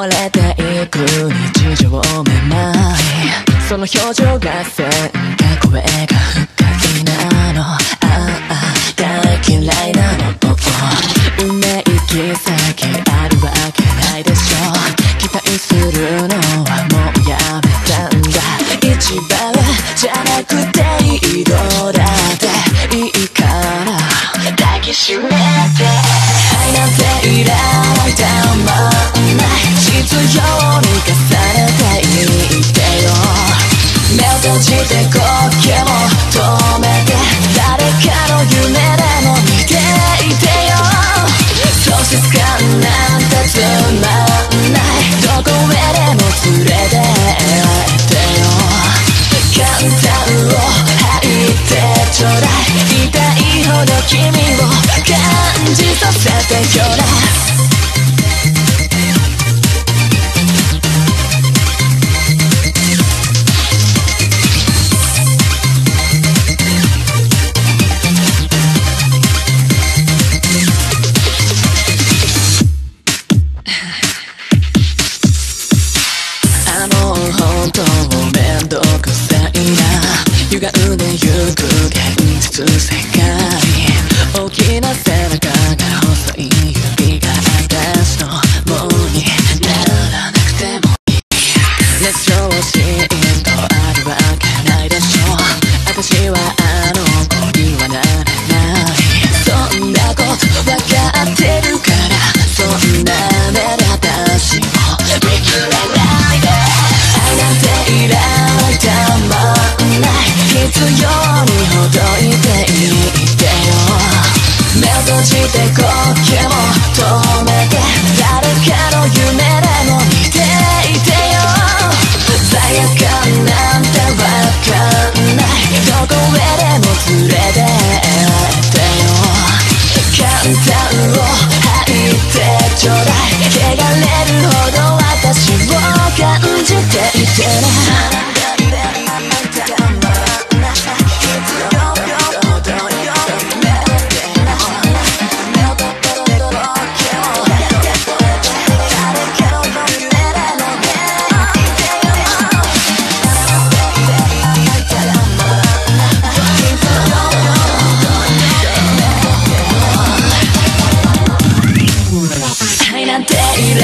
われていく日常めまいその表情が鮮あの、本当、めんどくさいな。歪んでゆく現実世界。に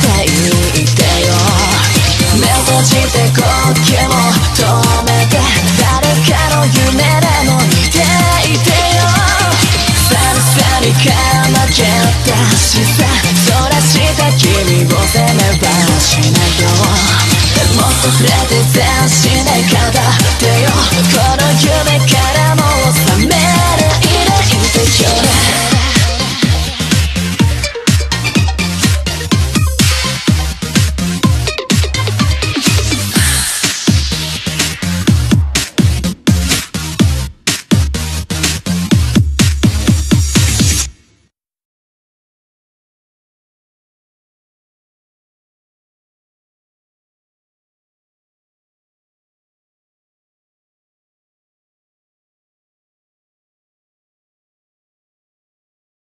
ていてよ。目閉じて止めて誰かの夢でも見ていてよ。久々にかまけた。しさそらした君を責めばしないともっと触れて全身で語ってよ。この夢か。